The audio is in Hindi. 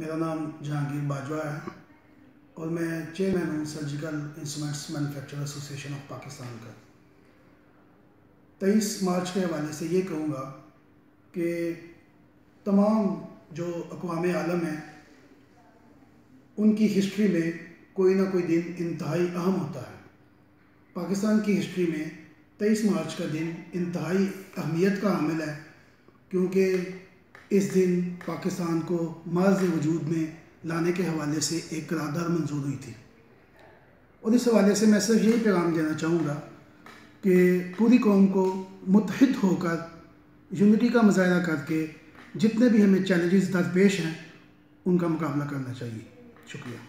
मेरा नाम जहांगीर बाजवा है और मैं चेयरमैन हूँ surgical instruments manufacture association of Pakistan का। तेईस मार्च के हवाले से ये कहूँगा कि तमाम जो अकवाम आलम हैं, उनकी हिस्ट्री में कोई ना कोई दिन इंतहाई अहम होता है। पाकिस्तान की हिस्ट्री में तेईस मार्च का दिन इंतहाई अहमियत का हामिल है, क्योंकि इस दिन पाकिस्तान को माज वजूद में लाने के हवाले से एक करारदार मंजूर हुई थी। और इस हवाले से मैं सिर्फ़ यही पैगाम देना चाहूँगा कि पूरी कौम को मुतहद होकर यूनिटी का मुजाहरा करके जितने भी हमें चैलेंजेस दरपेश हैं, उनका मुकाबला करना चाहिए। शुक्रिया।